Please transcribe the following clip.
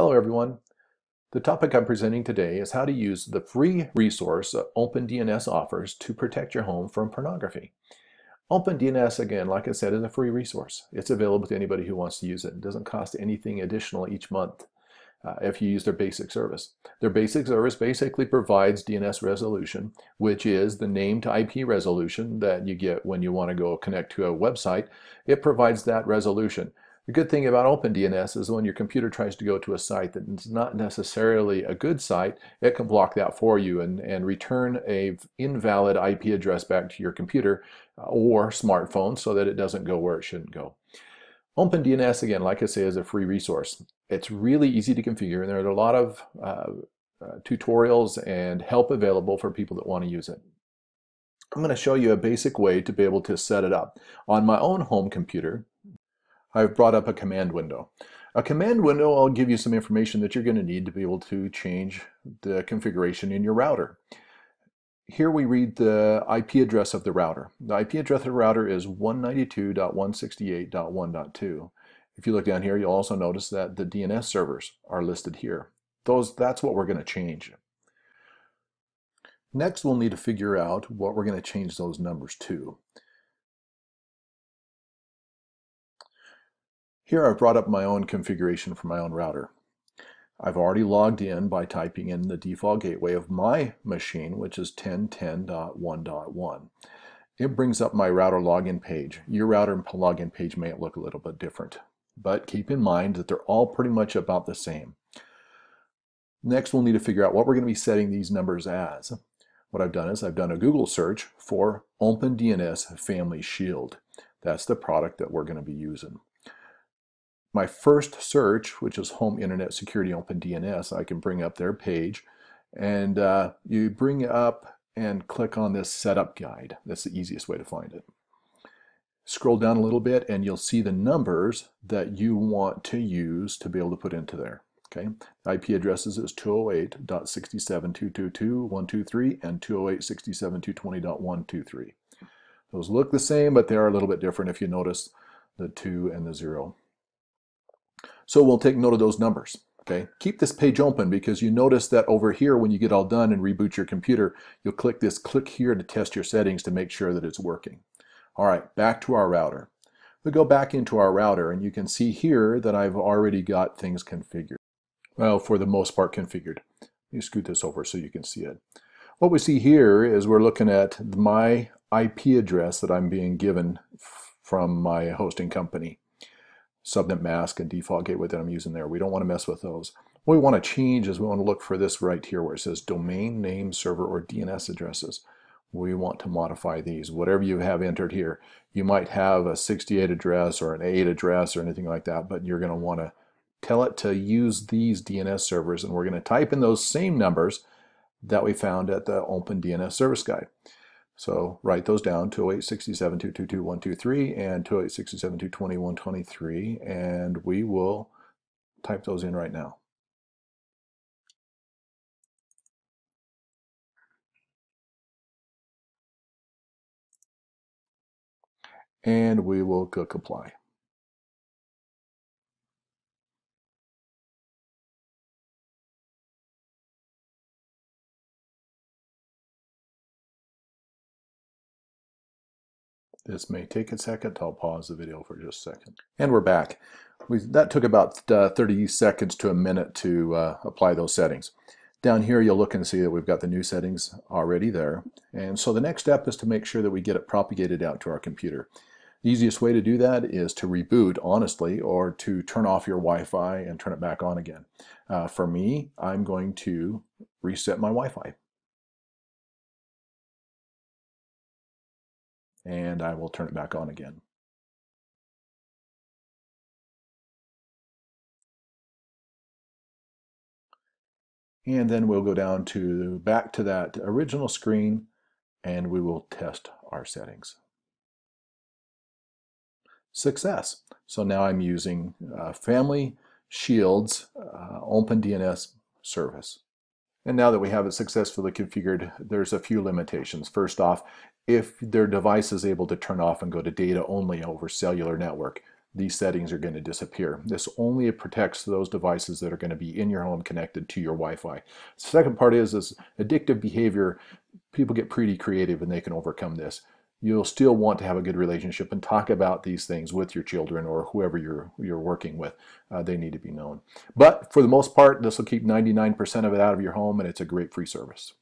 Hello everyone. The topic I'm presenting today is how to use the free resource OpenDNS offers to protect your home from pornography. OpenDNS, again, like I said, is a free resource. It's available to anybody who wants to use it. It doesn't cost anything additional each month uh, if you use their basic service. Their basic service basically provides DNS resolution, which is the name to IP resolution that you get when you want to go connect to a website. It provides that resolution. The good thing about OpenDNS is when your computer tries to go to a site that's not necessarily a good site, it can block that for you and, and return a invalid IP address back to your computer uh, or smartphone so that it doesn't go where it shouldn't go. OpenDNS, again, like I say, is a free resource. It's really easy to configure, and there are a lot of uh, uh, tutorials and help available for people that want to use it. I'm going to show you a basic way to be able to set it up. On my own home computer, I've brought up a command window. A command window will give you some information that you're going to need to be able to change the configuration in your router. Here we read the IP address of the router. The IP address of the router is 192.168.1.2. If you look down here, you'll also notice that the DNS servers are listed here. Those, that's what we're going to change. Next, we'll need to figure out what we're going to change those numbers to. Here I've brought up my own configuration for my own router. I've already logged in by typing in the default gateway of my machine, which is 1010.1.1. It brings up my router login page. Your router login page may look a little bit different but keep in mind that they're all pretty much about the same. Next, we'll need to figure out what we're going to be setting these numbers as. What I've done is I've done a Google search for OpenDNS Family Shield. That's the product that we're going to be using. My first search, which is Home Internet Security Open DNS, I can bring up their page and uh, you bring up and click on this setup guide. That's the easiest way to find it. Scroll down a little bit and you'll see the numbers that you want to use to be able to put into there. Okay, IP addresses is 208.67.222.123 and 208.67.220.123. Those look the same, but they are a little bit different if you notice the 2 and the 0. So we'll take note of those numbers. Okay, keep this page open because you notice that over here when you get all done and reboot your computer, you'll click this click here to test your settings to make sure that it's working. All right, back to our router. We go back into our router and you can see here that I've already got things configured. Well, for the most part configured. Let me scoot this over so you can see it. What we see here is we're looking at my IP address that I'm being given from my hosting company. Subnet mask and default gateway that I'm using there. We don't want to mess with those. What we want to change is we want to look for this right here where it says domain name server or DNS addresses we want to modify these. Whatever you have entered here, you might have a 68 address or an 8 address or anything like that, but you're going to want to tell it to use these DNS servers, and we're going to type in those same numbers that we found at the Open DNS Service Guide. So write those down, 208.67.222.123 and 208.67.220.123, and we will type those in right now. and we will click apply. This may take a second. I'll pause the video for just a second. And we're back. We, that took about uh, 30 seconds to a minute to uh, apply those settings. Down here, you'll look and see that we've got the new settings already there. And so the next step is to make sure that we get it propagated out to our computer. The easiest way to do that is to reboot, honestly, or to turn off your Wi-Fi and turn it back on again. Uh, for me, I'm going to reset my Wi-Fi. And I will turn it back on again. And then we'll go down to back to that original screen and we will test our settings success. So now I'm using uh, Family Shield's uh, OpenDNS service. And now that we have it successfully configured, there's a few limitations. First off, if their device is able to turn off and go to data only over cellular network, these settings are going to disappear. This only protects those devices that are going to be in your home connected to your Wi-Fi. Second part is, is addictive behavior. People get pretty creative and they can overcome this. You'll still want to have a good relationship and talk about these things with your children or whoever you're you're working with. Uh, they need to be known. But for the most part, this will keep 99% of it out of your home and it's a great free service.